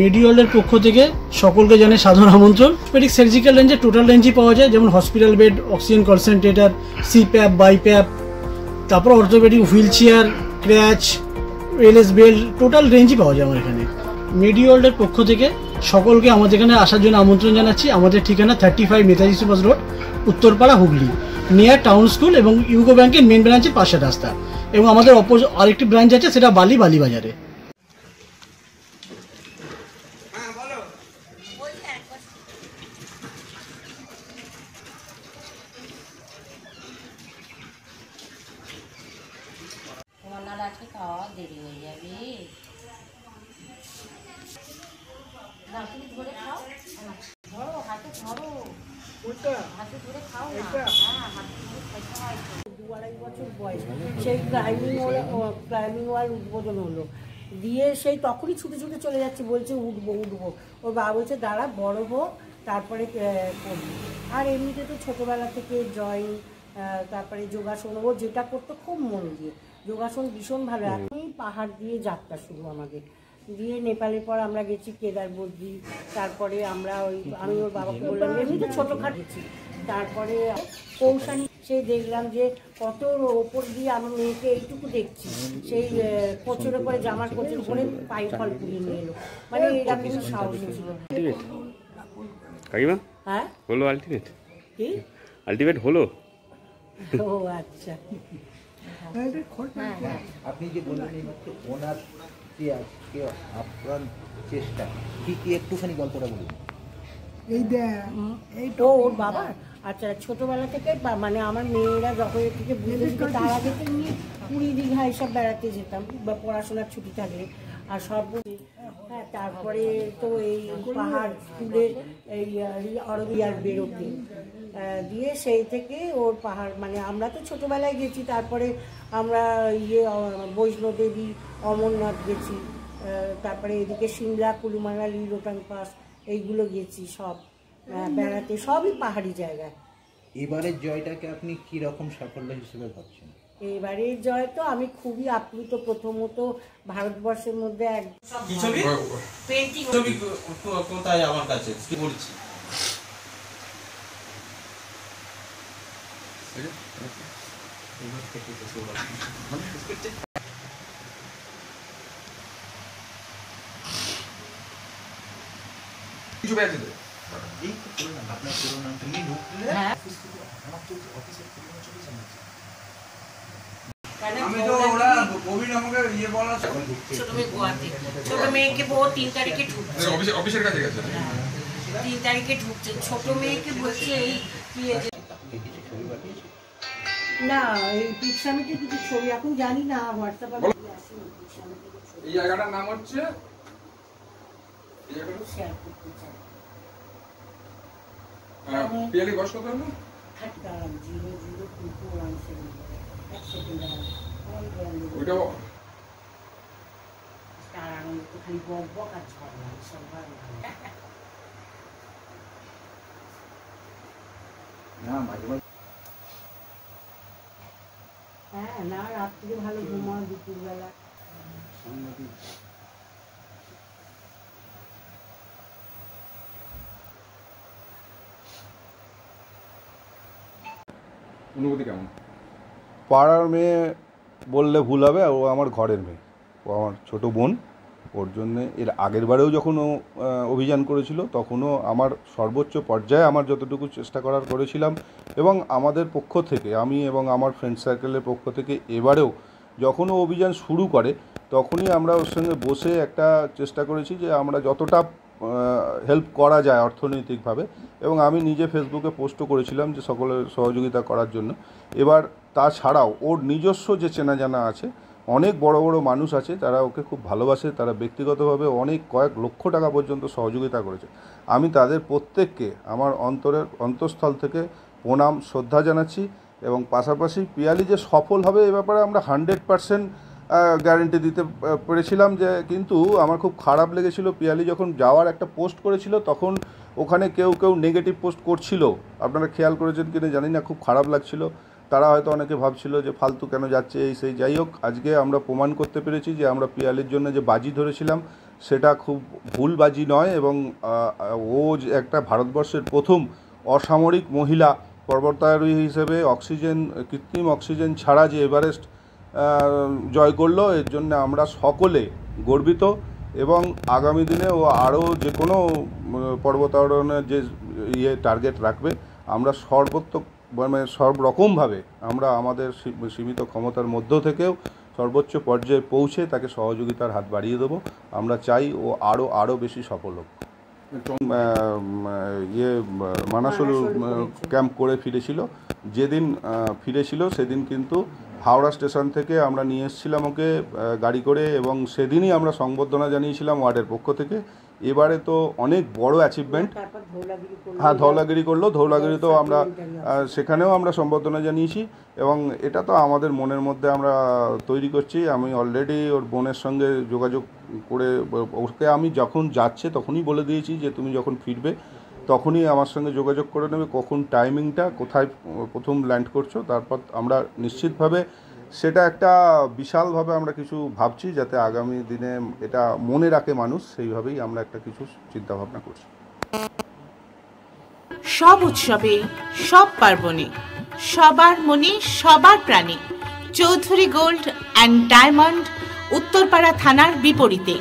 মেডিওয়ালের পক্ষ থেকে সকলকে জানে সাধারণ আমন্ত্রণ। পেডিক সার্জিক্যাল রেঞ্জে টোটাল রেঞ্জই পাওয়া যায়, যেমন hospital bed oxygen concentrator CPAP BiPAP তারপর orthopaedic wheel chair crutch LS belt total রেঞ্জই পাওয়া যায় আমার এখানে। মেডিওয়ার্ল্ডের পক্ষ থেকে সকলকে আমাদের এখানে আসার জন্য আমন্ত্রণ জানাচ্ছি। আমাদের ঠিকানা thirty five Netaji Subhash road, Uttarpara, Hooghly. Near town school এবং ইউকো ব্যাংকের মেন ব্রাঞ্চের পাশের রাস্তা। এবং আমাদের অপোজ আরেকটি ব্রাঞ্চ আছে, সেটা বালি বালি বাজারে তোমার নাহলে আজকে খাওয়া দেরি হয়ে যাবে না তুমি ধরে খাও ধরো হাতে ধরো হাতে ধরে খাও না হ্যাঁ হাতে ধরে খেতে হয় তো। বছর বয়স। সেই ক্লাইম্বিং ক্লাইম্বিং ওয়াল উদ্বোধন হলো দিয়ে সেই তখনই ছুটে ছুটে চলে যাচ্ছে বলছে উঠবো উঠবো ওর বাবা বলছে দাঁড়া বড় হোক তারপরে করবি আর এমনিতে তো ছোটোবেলা থেকে ড্রয়িং তারপরে যোগাসন ও যেটা করতো খুব মন দিয়ে যোগাসন ভীষণ ভালো এখনই পাহাড় দিয়ে যাত্রা শুরু আমাদের দিয়ে নেপালের পর আমরা গেছি কেদার বদ্রি তারপরে আমরা ওই আমি ওর বাবাকে বললাম এমনিতে ছোটোখাটো গেছি। তারপরে কৌশানি সেই দেখলাম যে কত ওপর দিয়ে আমার মেয়েকে এইটুকু দেখছি। সেই কোচের উপরে জামার কোচের উপরে পায়ে ফল পুড়িয়ে নিয়ে এলো। মানে কিন্তু সাহস ছিল। কাকিমা? হ্যাঁ? হলো আলটিমেট? কি? আলটিমেট হলো? ও আচ্ছা। আপনি যে বললেন ওনার যে আজকে আপ্রাণ চেষ্টা। কি কি একটুখানি গল্পটা বলুন? এই তো ওর বাবা? আচ্ছা ছোটবেলা থেকে মানে আমার মেয়েরা যখন থেকে বুঝতে শিখে তার আগে তো এমনি পুরী দীঘা এসব বেড়াতে যেতাম বা পড়াশোনার ছুটি থাকলে। আর সব হ্যাঁ তারপরে তো এই পাহাড় স্কুলের এই অরবিয়ার বেরোতে। দিয়ে সেই থেকে ওর পাহাড় মানে আমরা তো ছোটোবেলায় গেছি তারপরে আমরা ইয়ে বৈষ্ণোদেবী অমরনাথ গেছি তারপরে এদিকে সিমলা কুলুমানালি রোটাং পাস এইগুলো গেছি সব বেড়াতে সবই পাহাড়ি জায়গায়। এবারের জয়টাকে আপনি কি রকম সাফল্য হিসেবে ভাবছেন? এবারের জয় তো আমি খুবই আপ্লুত প্রথমত ভারতবর্ষের মধ্যে এক পেন্টিং কোথায় আমার কাছে? কি আপনার পুরো ঢুকলে আমি তো ওরা আমাকে ইয়ে ছোট মেয়ে গোয়াতে ছোট মেয়েকে তিন তারিখে ঢুকছে। অফিসের কাছে গেছে। তিন তারিখে ঢুকছে। ছোট মেয়েকে বলছে এই কি এই কিছু ছবি পাঠিয়েছে? না এই পিকসামিতে কিছু ছবি এখন জানি না হোয়াটসঅ্যাপে এই জায়গাটার নাম হচ্ছে? এই জায়গাটা? শেয়ার করতে চাই। পিয়ালি বয়স কত হলো ওইটা দাঁড়ান একটু খালি বক বক আর না সব ভালো না মাঝে মাঝে। হ্যাঁ না রাত্রে ভালো ঘুমাও দুপুরবেলা। অনুভূতি কেমন? পাড়ার মেয়ে বললে ভুল হবে ও আমার ঘরের মেয়ে। ও আমার ছোট বোন। ওর জন্য এর আগের বারেও যখন ও অভিযান করেছিল, তখনও আমার সর্বোচ্চ পর্যায়ে আমার যতটুকু চেষ্টা করার করেছিলাম এবং আমাদের পক্ষ থেকে, আমি এবং আমার ফ্রেন্ড সার্কেলের পক্ষ থেকে এবারেও যখন ও অভিযান শুরু করে, তখনই আমরা ওর সঙ্গে বসে একটা চেষ্টা করেছি যে আমরা যতটা হেল্প করা যায় অর্থনৈতিকভাবে এবং আমি নিজে ফেসবুকে পোস্টও করেছিলাম যে সকলের সহযোগিতা করার জন্য। এবার তাছাড়াও ওর নিজস্ব যে চেনা জানা আছে অনেক বড় বড় মানুষ আছে, তারা ওকে খুব ভালোবাসে, তারা ব্যক্তিগতভাবে অনেক কয়েক লক্ষ টাকা পর্যন্ত সহযোগিতা করেছে। আমি তাদের প্রত্যেককে আমার অন্তরের অন্তঃস্থল থেকে প্রণাম, শ্রদ্ধা জানাচ্ছি এবং পাশাপাশি পিয়ালি যে সফল হবে এ ব্যাপারে আমরা হান্ড্রেড পারসেন্ট গ্যারেন্টি দিতে পেরেছিলাম যে কিন্তু আমার খুব খারাপ লেগেছিল পিয়ালি যখন যাওয়ার একটা পোস্ট করেছিল, তখন ওখানে কেউ কেউ নেগেটিভ পোস্ট করছিল। আপনারা খেয়াল করেছেন কিনা জানি না, খুব খারাপ লাগছিল। তারা হয়তো অনেকে ভাবছিল যে ফালতু কেন যাচ্ছে এই সেই, যাই হোক, আজকে আমরা প্রমাণ করতে পেরেছি যে আমরা পিয়ালের জন্য যে বাজি ধরেছিলাম, সেটা খুব ভুল বাজি নয় এবং ও যে একটা ভারতবর্ষের প্রথম অসামরিক মহিলা পর্বতারোহী হিসেবে অক্সিজেন, কৃত্রিম অক্সিজেন ছাড়া যে এভারেস্ট জয় করল, এর জন্য আমরা সকলে গর্বিত এবং আগামী দিনে ও আরও যে কোনো পর্বতারোহণের যে ইয়ে টার্গেট রাখবে, আমরা সর্বত্র মানে সব রকমভাবে আমরা আমাদের সীমিত ক্ষমতার মধ্য থেকেও সর্বোচ্চ পর্যায়ে পৌঁছে তাকে সহযোগিতার হাত বাড়িয়ে দেবো। আমরা চাই ও আরও আরও বেশি সফল হোক। ইয়ে মানাসুল ক্যাম্প করে ফিরেছিল। যেদিন ফিরেছিল সেদিন কিন্তু হাওড়া স্টেশন থেকে আমরা নিয়ে এসেছিলাম ওকে গাড়ি করে এবং সেদিনই আমরা সংবর্ধনা জানিয়েছিলাম ওয়ার্ডের পক্ষ থেকে। এবারে তো অনেক বড় অ্যাচিভমেন্ট তারপর ধৌলাগিরি করল। হ্যাঁ ধৌলাগিরি করল। ধৌলাগিরিতেও আমরা সেখানেও আমরা সম্বর্ধনা জানিয়েছি এবং এটা তো আমাদের মনের মধ্যে আমরা তৈরি করছি। আমি অলরেডি ওর বোনের সঙ্গে যোগাযোগ করে, ওকে আমি যখন যাচ্ছে তখনই বলে দিয়েছি যে তুমি যখন ফিরবে তখনই আমার সঙ্গে যোগাযোগ করে নেবে কখন টাইমিংটা কোথায়, প্রথম ল্যান্ড করছ, তারপর আমরা নিশ্চিতভাবে সেটা একটা বিশালভাবে আমরা কিছু ভাবছি যাতে আগামী দিনে এটা মনে রাখে মানুষ, সেইভাবেই আমরা একটা কিছু চিন্তা ভাবনা করছি। সব উৎসবে, সব পার্বণে, সবার মনে সবার প্রাণে, Chowdhury gold and diamond Uttarpara থানার বিপরীতে।